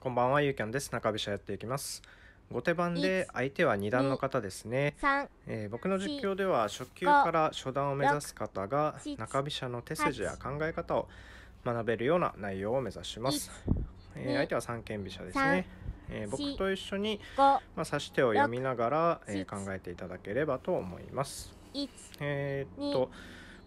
こんばんは、ゆうきゃんです。中飛車やっていきます。後手番で相手は二段の方ですね。三、えー僕の実況では初級から初段を目指す方が七中飛車の手筋や考え方を学べるような内容を目指します。えー二相手は三間飛車ですね。えー僕と一緒に、五、まあ、指し手を読みながら、え考えていただければと思います。一、えーっと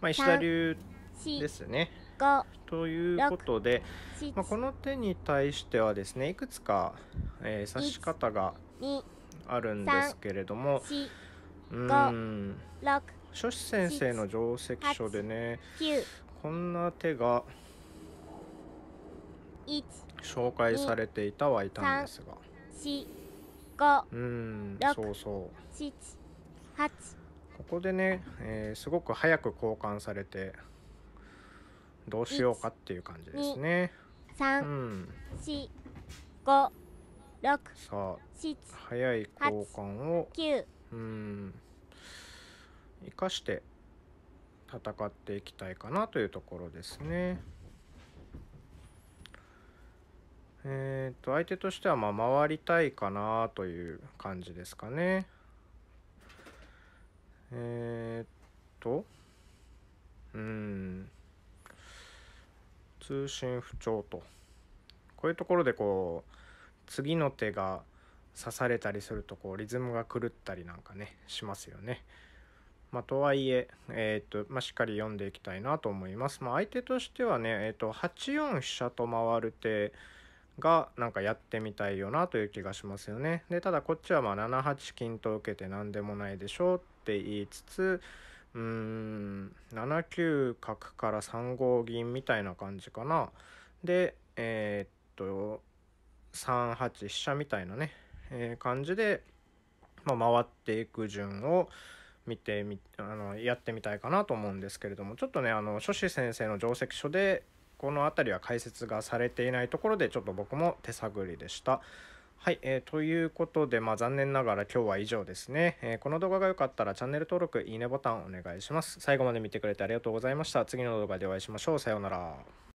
二、まあ、石田流四、ですね。五、ということで、七、まあ、この手に対してはですねいくつか、えー指し方が二、あるんですけれども四、うーん六、諸子先生の定石書でね九、こんな手が一、紹介されていたはいたんですが。うーん六そうそう。ここでね、えーすごく早く交換されてどうしようかっていう感じですねう三、ん四、五、六、さあ七、早い交換を九、うん生かして戦っていきたいかなというところですね。えっ、と相手としてはまあ回りたいかなという感じですかね。えっ、とうん通信不調とこういうところでこう次の手が刺されたりするとこうリズムが狂ったりなんかねしますよね。まあ、とはいええーとまあ、しっかり読んでいきたいなと思います。まあ、相手としてはね、えー、と8四飛車と回る手がなんかやってみたいよなという気がしますよね。でただこっちはまあ7八金と受けて何でもないでしょうって言いつつうーん7九角から3五銀みたいな感じかな。でえーっと3八飛車みたいなね、えー感じで、まあ、回っていく順を見てみあのやってみたいかなと思うんですけれどもちょっとねあの諸子先生の定石書でこの辺りは解説がされていないところでちょっと僕も手探りでした。はい、えーということで、まあ、残念ながら今日は以上ですね、えーこの動画が良かったらチャンネル登録、いいねボタンお願いします。最後まで見てくれてありがとうございました。次の動画でお会いしましょう。さようなら。